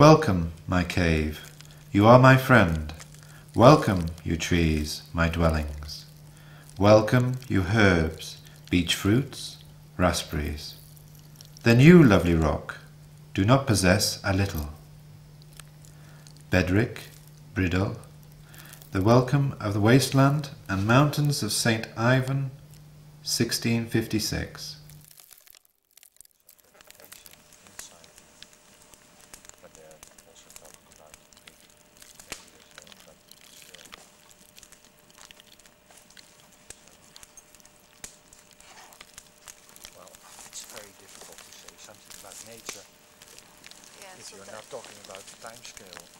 Welcome, my cave, you are my friend. Welcome, you trees, my dwellings. Welcome, you herbs, beech fruits, raspberries. Then you, lovely rock, do not possess a little. Bedrick, Bridel, the welcome of the wasteland and mountains of St. Ivan, 1656. You're not talking about the time scale.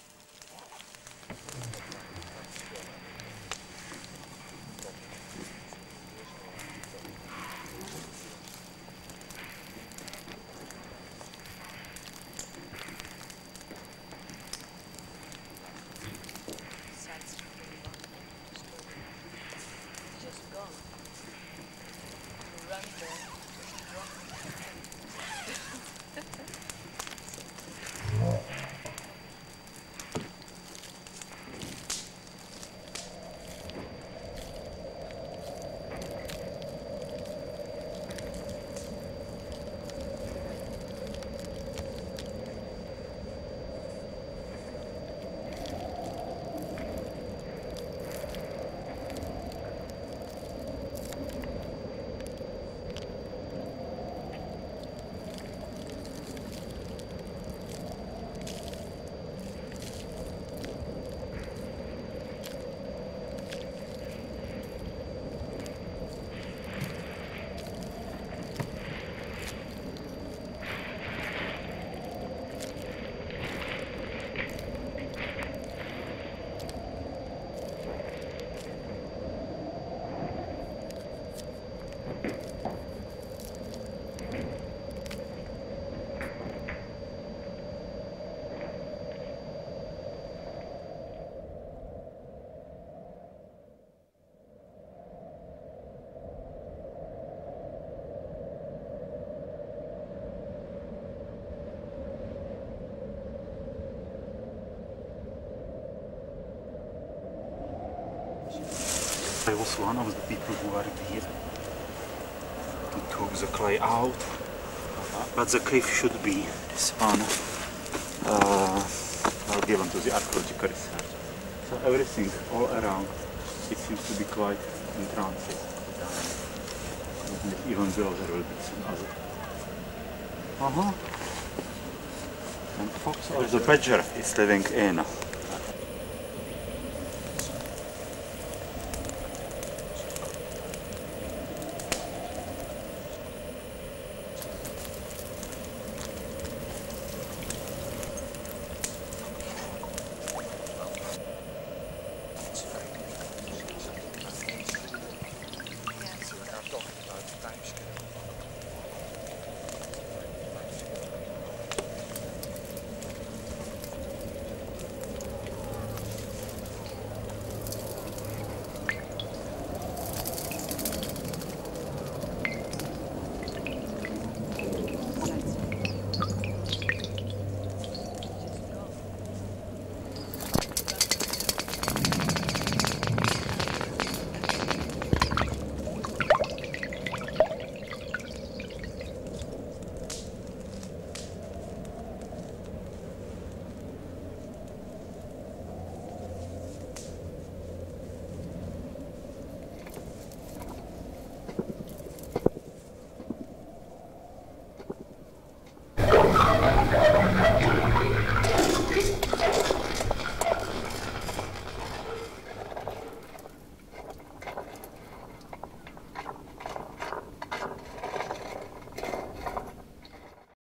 I was one of the people who worked here to took the clay out, but the cave should be this one, uh, given to the archaeological research. So everything all around, it seems to be quite in transit. Uh, even though there will be some other. Uh-huh. And fox or the badger is living in.